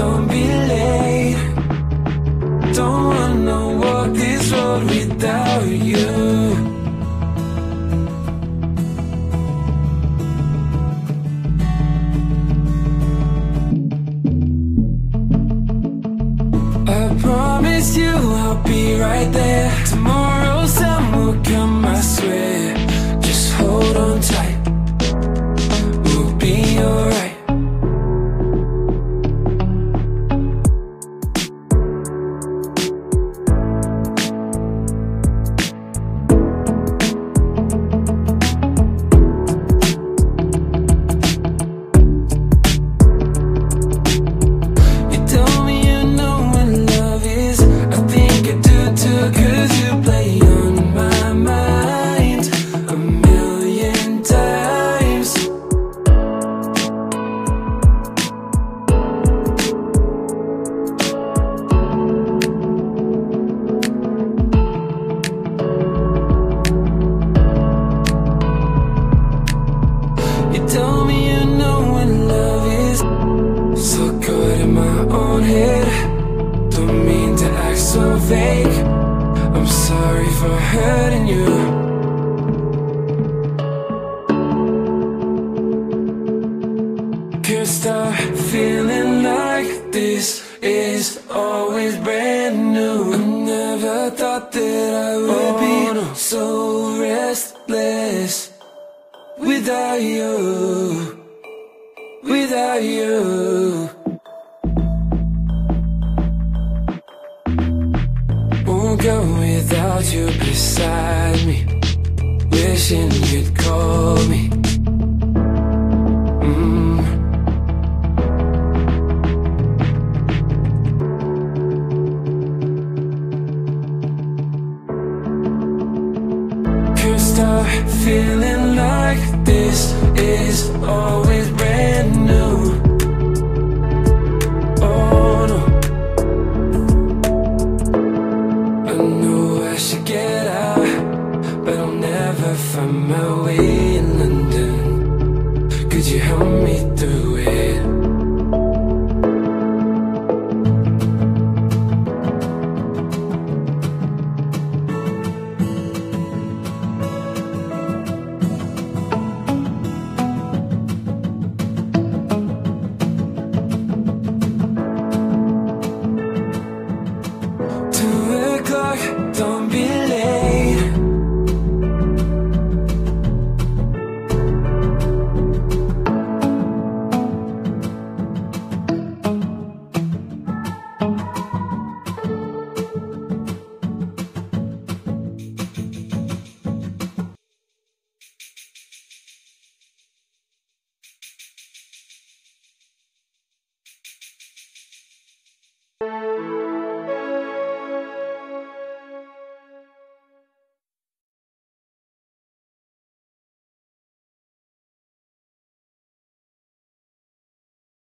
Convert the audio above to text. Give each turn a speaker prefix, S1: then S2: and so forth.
S1: don't be late. Don't wanna walk this road without you. I promise you I'll be right there. Own head. Don't mean to act so fake. I'm sorry for hurting you. Can't stop feeling like this is always brand new. I never thought that I would be oh, so restless without you without you. without you beside me Wishing you'd call me mm. Can't stop feeling like this is all wish again